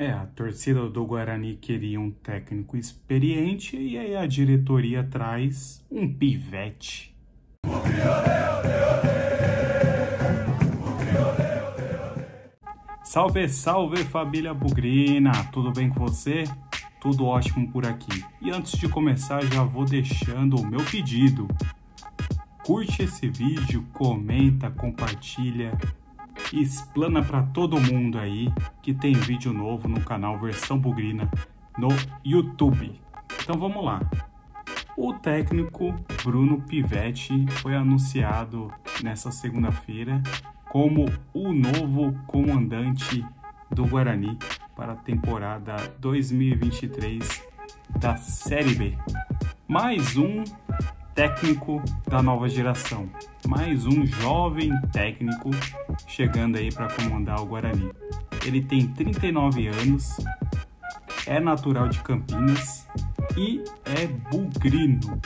É, a torcida do Guarani queria um técnico experiente e aí a diretoria traz um pivete. Salve, salve família Bugrina! Tudo bem com você? Tudo ótimo por aqui. E antes de começar, já vou deixando o meu pedido. Curte esse vídeo, comenta, compartilha, explana para todo mundo aí que tem vídeo novo no canal Versão Bugrina no YouTube. Então vamos lá. O técnico Bruno Pivetti foi anunciado nessa segunda-feira como o novo comandante do Guarani para a temporada 2023 da Série B. Mais um técnico da nova geração, mais um jovem técnico chegando aí para comandar o Guarani. Ele tem 39 anos, é natural de Campinas e é bugrino.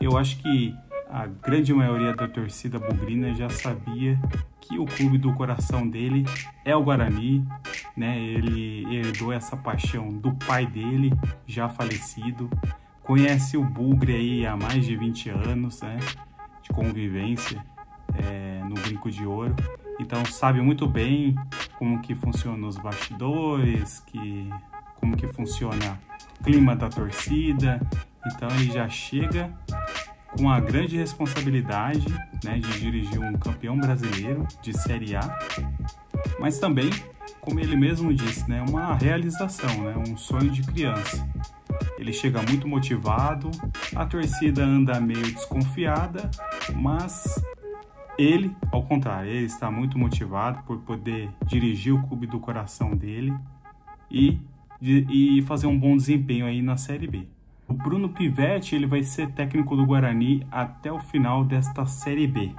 Eu acho que a grande maioria da torcida bugrina já sabia que o clube do coração dele é o Guarani, né? Ele herdou essa paixão do pai dele, já falecido. Conhece o Bugre aí há mais de 20 anos, né? De convivência é, no Brinco de Ouro. Então sabe muito bem como que funciona os bastidores, que, como que funciona o clima da torcida. Então ele já chega com a grande responsabilidade né, de dirigir um campeão brasileiro de Série A, mas também, como ele mesmo disse, né, uma realização, né, um sonho de criança. Ele chega muito motivado, a torcida anda meio desconfiada, mas ele, ao contrário, ele está muito motivado por poder dirigir o clube do coração dele e, e fazer um bom desempenho aí na Série B. O Bruno Pivetti ele vai ser técnico do Guarani até o final desta Série B.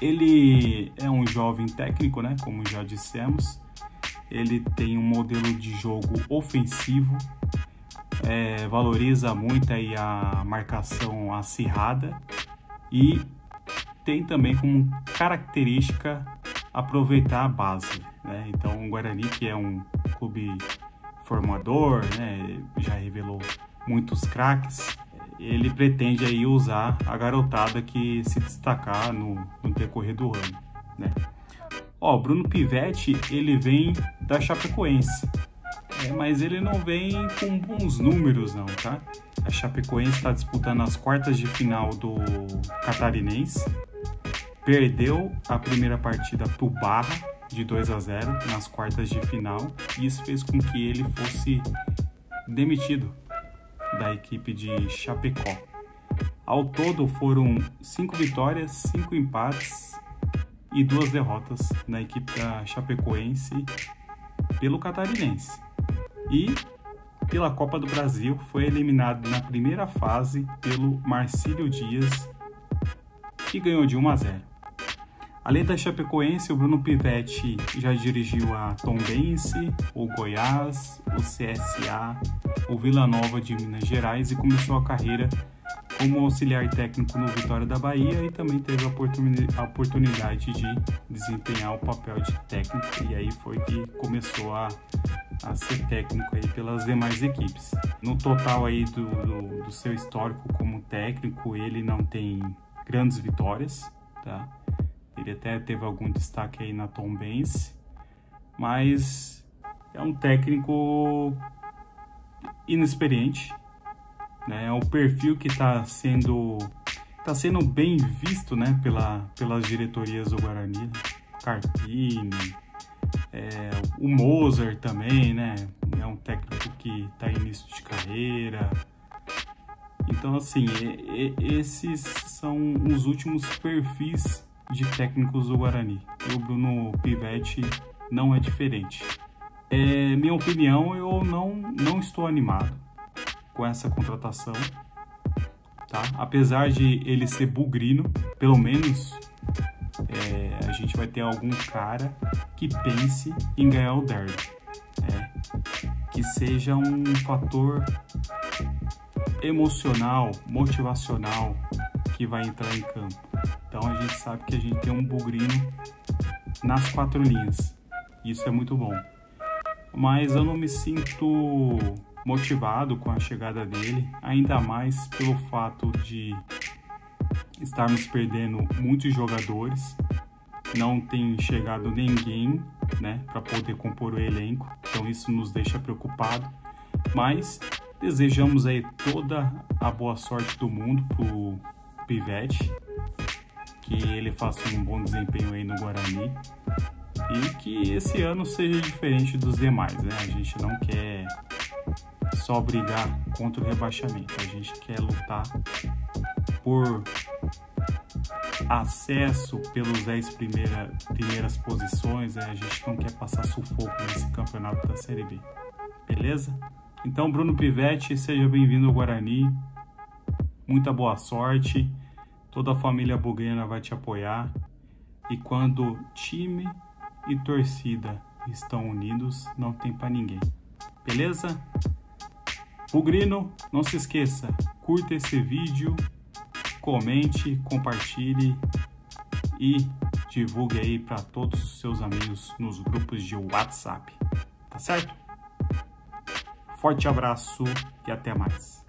Ele é um jovem técnico, né? Como já dissemos. Ele tem um modelo de jogo ofensivo, é, valoriza muito aí a marcação acirrada e tem também como característica aproveitar a base. Né? Então, o Guarani, que é um clube formador, né? já revelou muitos craques, ele pretende aí usar a garotada que se destacar no, no decorrer do ano, né? Ó, Bruno Pivetti, ele vem da Chapecoense, é, mas ele não vem com bons números não, tá? A Chapecoense está disputando as quartas de final do Catarinense, perdeu a primeira partida para o Barra de 2 a 0 nas quartas de final e isso fez com que ele fosse demitido da equipe de Chapecó. Ao todo foram cinco vitórias, cinco empates e duas derrotas na equipe da Chapecoense pelo Catarinense. E pela Copa do Brasil foi eliminado na primeira fase pelo Marcílio Dias, que ganhou de 1 a 0. Além da Chapecoense, o Bruno Pivetti já dirigiu a Tombense, o Goiás, o CSA, o Vila Nova de Minas Gerais e começou a carreira como auxiliar técnico no Vitória da Bahia e também teve a oportunidade de desempenhar o papel de técnico e aí foi que começou a, a ser técnico aí pelas demais equipes. No total aí do, do, do seu histórico como técnico, ele não tem grandes vitórias, tá? Ele até teve algum destaque aí na Tom Benz, mas é um técnico inexperiente, né? É o perfil que está sendo tá sendo bem visto, né, pela, pelas diretorias do Guarani, Carpini, é, o Mozart também, né? É um técnico que está início de carreira. Então, assim, esses são os últimos perfis de técnicos do Guarani. E o Bruno Pivetti não é diferente. É, minha opinião, eu não, não estou animado com essa contratação. Tá? Apesar de ele ser bugrino, pelo menos é, a gente vai ter algum cara que pense em ganhar o derby. Né? Que seja um fator emocional, motivacional que vai entrar em campo. Então a gente sabe que a gente tem um bugrino nas quatro linhas. Isso é muito bom. mas eu não me sinto motivado com a chegada dele, ainda mais pelo fato de estarmos perdendo muitos jogadores, não tem chegado ninguém, né, para poder compor o elenco, então isso nos deixa preocupado, mas desejamos aí toda a boa sorte do mundo pro Pivete, que ele faça um bom desempenho aí no Guarani e que esse ano seja diferente dos demais, né? A gente não quer só brigar contra o rebaixamento, a gente quer lutar por acesso pelos 10 primeira, primeiras posições, né? a gente não quer passar sufoco nesse campeonato da Série B, beleza? Então, Bruno Pivetti, seja bem-vindo ao Guarani, muita boa sorte, toda a família bugrina vai te apoiar e quando time e torcida estão unidos, não tem para ninguém. Beleza? Bugrino, não se esqueça, curta esse vídeo, comente, compartilhe e divulgue aí para todos os seus amigos nos grupos de WhatsApp. Tá certo? Forte abraço e até mais.